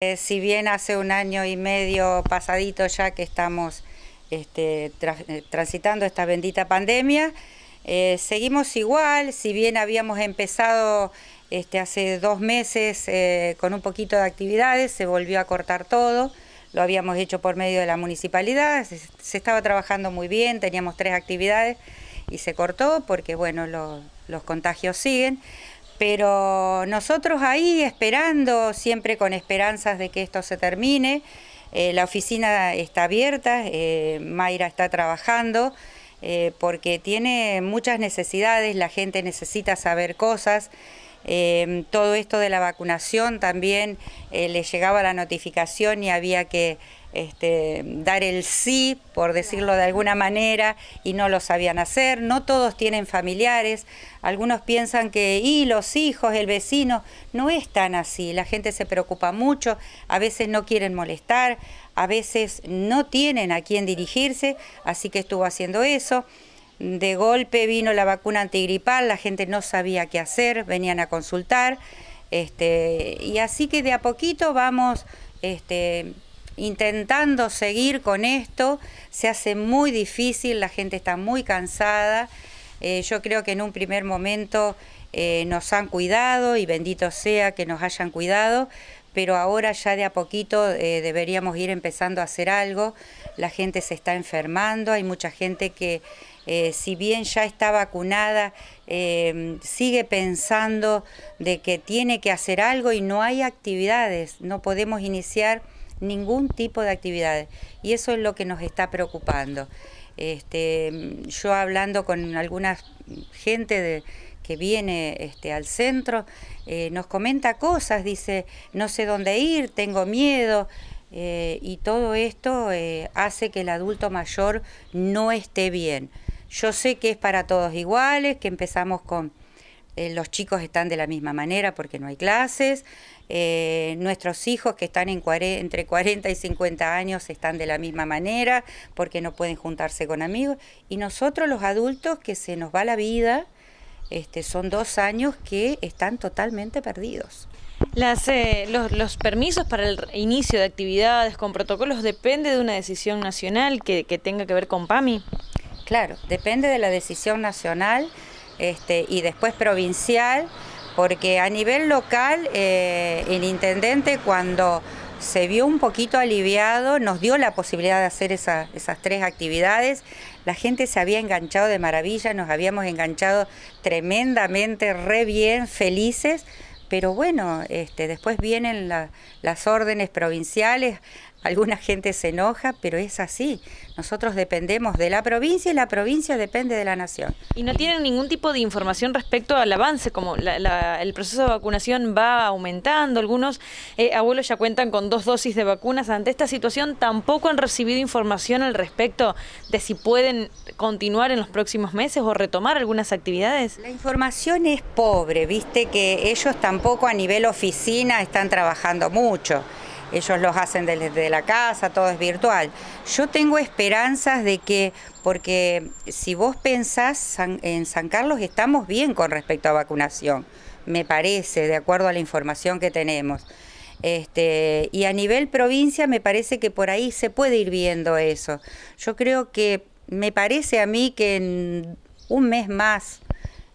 Eh, si bien hace un año y medio pasadito ya que estamos este, eh, transitando esta bendita pandemia, eh, seguimos igual, si bien habíamos empezado este, hace dos meses con un poquito de actividades, se volvió a cortar todo, lo habíamos hecho por medio de la municipalidad, se, estaba trabajando muy bien, teníamos tres actividades y se cortó porque bueno, los contagios siguen pero nosotros ahí esperando, siempre con esperanzas de que esto se termine, eh, la oficina está abierta, eh, Mayra está trabajando, eh, porque tiene muchas necesidades, la gente necesita saber cosas, todo esto de la vacunación también le llegaba la notificación y había que este, dar el sí, por decirlo de alguna manera, y no lo sabían hacer. No todos tienen familiares. Algunos piensan que, y los hijos, el vecino, no es tan así. La gente se preocupa mucho, a veces no quieren molestar, a veces no tienen a quién dirigirse, así que estuvo haciendo eso. De golpe vino la vacuna antigripal, la gente no sabía qué hacer, venían a consultar. Este, y así que de a poquito vamos este, intentando seguir con esto, se hace muy difícil, la gente está muy cansada. Eh, yo creo que en un primer momento eh, nos han cuidado y bendito sea que nos hayan cuidado, pero ahora ya de a poquito eh, deberíamos ir empezando a hacer algo. La gente se está enfermando, hay mucha gente que si bien ya está vacunada, sigue pensando de que tiene que hacer algo y no hay actividades, no podemos iniciar ningún tipo de actividades. Y eso es lo que nos está preocupando. Este, yo hablando con alguna gente de, que viene este, al centro, eh, nos comenta cosas, dice, no sé dónde ir, tengo miedo, eh, y todo esto eh, hace que el adulto mayor no esté bien. Yo sé que es para todos iguales, que empezamos con eh, los chicos están de la misma manera porque no hay clases, eh, nuestros hijos que están en entre 40 y 50 años están de la misma manera porque no pueden juntarse con amigos, y nosotros los adultos que se nos va la vida, este, son dos años que están totalmente perdidos. Las, eh, los, permisos para el inicio de actividades con protocolos depende de una decisión nacional que, que tenga que ver con PAMI. Claro, depende de la decisión nacional este, y después provincial, porque a nivel local eh, el intendente cuando se vio un poquito aliviado, nos dio la posibilidad de hacer esas tres actividades. La gente se había enganchado de maravilla, nos habíamos enganchado tremendamente, re bien, felices, pero bueno, este, después vienen las órdenes provinciales Alguna gente se enoja, pero es así. Nosotros dependemos de la provincia y la provincia depende de la nación. ¿Y no tienen ningún tipo de información respecto al avance? Como el proceso de vacunación va aumentando, algunos eh, abuelos ya cuentan con dos dosis de vacunas. Ante esta situación, tampoco han recibido información al respecto de si pueden continuar en los próximos meses o retomar algunas actividades. La información es pobre, viste que ellos tampoco a nivel oficina están trabajando mucho ellos los hacen desde la casa, todo es virtual. Yo tengo esperanzas de que, porque si vos pensás en San Carlos estamos bien con respecto a vacunación, me parece, de acuerdo a la información que tenemos. Este, y a nivel provincia me parece que por ahí se puede ir viendo eso. Yo creo que me parece a mí que en un mes más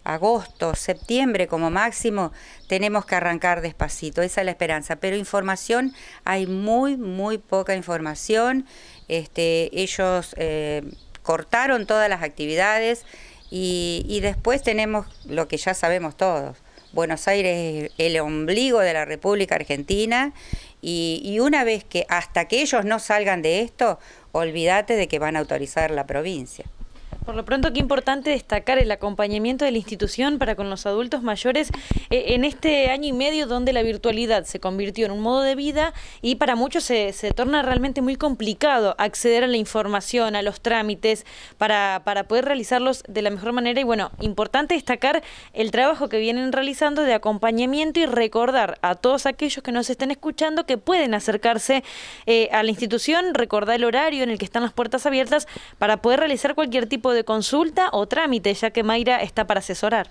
agosto, septiembre como máximo, tenemos que arrancar despacito, esa es la esperanza. Pero información, hay muy, muy poca información. Este, ellos eh, cortaron todas las actividades y, después tenemos lo que ya sabemos todos. Buenos Aires es el ombligo de la República Argentina y, y, una vez que hasta que ellos no salgan de esto, olvídate de que van a autorizar la provincia. Por lo pronto, qué importante destacar el acompañamiento de la institución para con los adultos mayores eh, en este año y medio donde la virtualidad se convirtió en un modo de vida y para muchos se, torna realmente muy complicado acceder a la información, a los trámites, para, para poder realizarlos de la mejor manera. Y bueno, importante destacar el trabajo que vienen realizando de acompañamiento y recordar a todos aquellos que nos estén escuchando que pueden acercarse eh, a la institución, recordar el horario en el que están las puertas abiertas para poder realizar cualquier tipo de de consulta o trámite, ya que Mayra está para asesorar.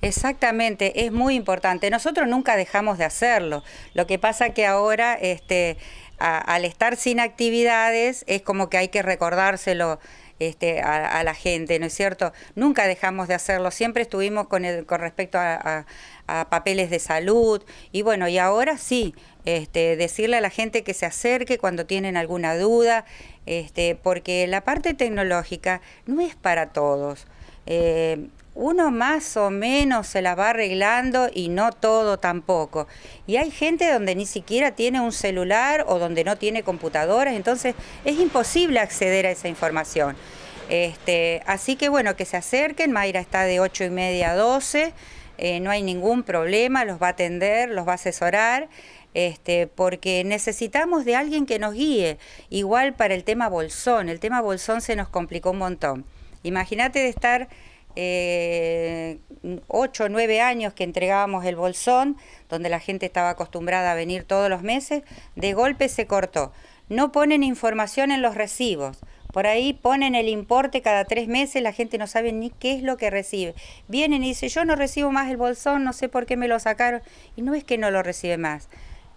Exactamente, es muy importante. Nosotros nunca dejamos de hacerlo. Lo que pasa que ahora, este, al estar sin actividades, es como que hay que recordárselo este, a, la gente, ¿no es cierto? Nunca dejamos de hacerlo, siempre estuvimos con, el, con respecto a, papeles de salud y bueno, y ahora sí, este, decirle a la gente que se acerque cuando tienen alguna duda, este, porque la parte tecnológica no es para todos. Eh, uno más o menos se la va arreglando y no todo tampoco. Y hay gente donde ni siquiera tiene un celular o donde no tiene computadoras, entonces es imposible acceder a esa información. Este, así que bueno, que se acerquen, Mayra está de 8 y media a 12, eh, no hay ningún problema, los va a atender, los va a asesorar. Este, porque necesitamos de alguien que nos guíe. Igual para el tema Bolsón, el tema Bolsón se nos complicó un montón. Imagínate de estar eh, ocho o nueve años que entregábamos el bolsón, donde la gente estaba acostumbrada a venir todos los meses, de golpe se cortó. No ponen información en los recibos. Por ahí ponen el importe cada tres meses, la gente no sabe ni qué es lo que recibe. Vienen y dicen, yo no recibo más el bolsón, no sé por qué me lo sacaron. Y no es que no lo recibe más.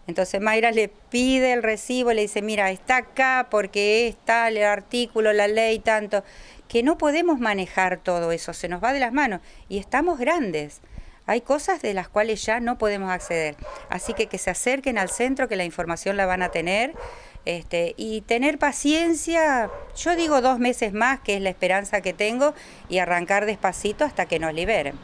Entonces Mayra le pide el recibo, le dice, mira, está acá porque es tal el artículo, la ley, tanto que no podemos manejar todo eso, se nos va de las manos y estamos grandes. Hay cosas de las cuales ya no podemos acceder. Así que que se acerquen al centro, que la información la van a tener. Este, y tener paciencia, yo digo dos meses más, que es la esperanza que tengo, y arrancar despacito hasta que nos liberen.